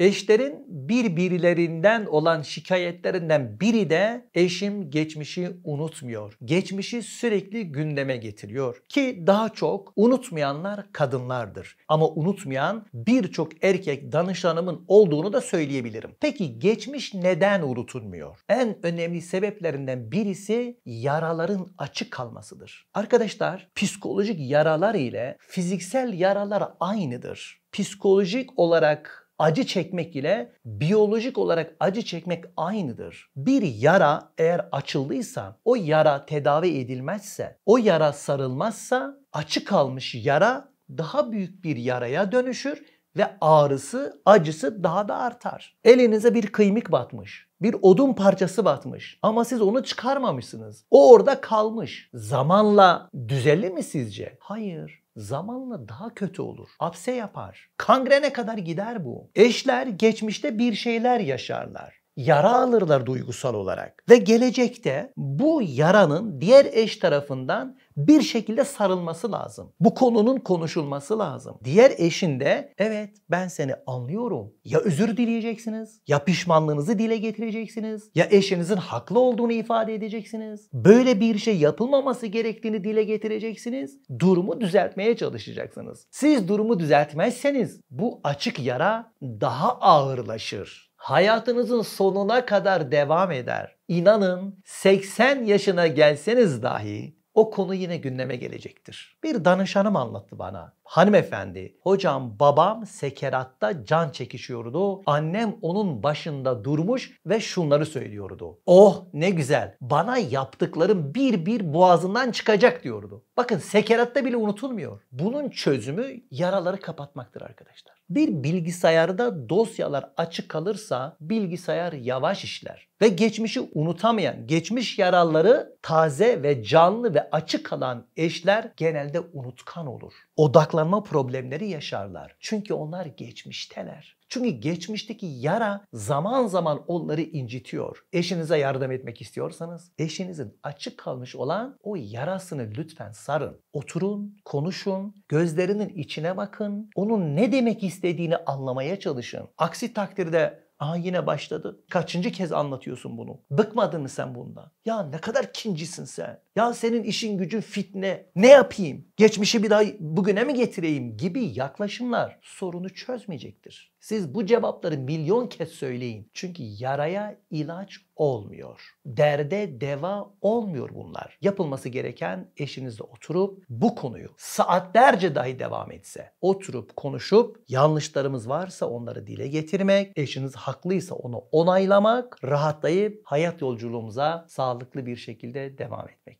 Eşlerin birbirlerinden olan şikayetlerinden biri de eşim geçmişi unutmuyor. Geçmişi sürekli gündeme getiriyor. Ki daha çok unutmayanlar kadınlardır. Ama unutmayan birçok erkek danışanımın olduğunu da söyleyebilirim. Peki geçmiş neden unutulmuyor? En önemli sebeplerinden birisi yaraların açık kalmasıdır. Arkadaşlar psikolojik yaralar ile fiziksel yaralar aynıdır. Psikolojik olarak acı çekmek ile biyolojik olarak acı çekmek aynıdır. Bir yara eğer açıldıysa, o yara tedavi edilmezse, o yara sarılmazsa açık kalmış yara daha büyük bir yaraya dönüşür ve ağrısı, acısı daha da artar. Elinize bir kıymık batmış. Bir odun parçası batmış ama siz onu çıkarmamışsınız. O orada kalmış. Zamanla düzelir mi sizce? Hayır zamanla daha kötü olur. Apse yapar. Kangrene kadar gider bu. Eşler geçmişte bir şeyler yaşarlar yara alırlar duygusal olarak. Ve gelecekte bu yaranın diğer eş tarafından bir şekilde sarılması lazım. Bu konunun konuşulması lazım. Diğer eşin de evet ben seni anlıyorum. Ya özür dileyeceksiniz, ya pişmanlığınızı dile getireceksiniz, ya eşinizin haklı olduğunu ifade edeceksiniz. Böyle bir şey yapılmaması gerektiğini dile getireceksiniz. Durumu düzeltmeye çalışacaksınız. Siz durumu düzeltmezseniz bu açık yara daha ağırlaşır hayatınızın sonuna kadar devam eder. İnanın 80 yaşına gelseniz dahi o konu yine gündeme gelecektir. Bir danışanım anlattı bana. Hanımefendi, hocam babam sekeratta can çekişiyordu. Annem onun başında durmuş ve şunları söylüyordu. Oh ne güzel. Bana yaptıklarım bir bir boğazından çıkacak diyordu. Bakın sekeratta bile unutulmuyor. Bunun çözümü yaraları kapatmaktır arkadaşlar. Bir bilgisayarda dosyalar açık kalırsa bilgisayar yavaş işler. Ve geçmişi unutamayan, geçmiş yaraları taze ve canlı ve açık kalan eşler genelde unutkan olur. Odaklanma problemleri yaşarlar. Çünkü onlar geçmişteler. Çünkü geçmişteki yara zaman zaman onları incitiyor. Eşinize yardım etmek istiyorsanız eşinizin açık kalmış olan o yarasını lütfen sarın. Oturun, konuşun, gözlerinin içine bakın. Onun ne demek istediğini anlamaya çalışın. Aksi takdirde Aha yine başladı. Kaçıncı kez anlatıyorsun bunu? Bıkmadın mı sen bundan? Ya ne kadar kincisin sen? Ya senin işin gücün fitne. Ne yapayım? Geçmişi bir daha bugüne mi getireyim? Gibi yaklaşımlar sorunu çözmeyecektir. Siz bu cevapları milyon kez söyleyin. Çünkü yaraya ilaç olmuyor. Derde deva olmuyor bunlar. Yapılması gereken eşinizle oturup bu konuyu saatlerce dahi devam etse oturup konuşup yanlışlarımız varsa onları dile getirmek, eşiniz haklıysa onu onaylamak, rahatlayıp hayat yolculuğumuza sağlıklı bir şekilde devam etmek.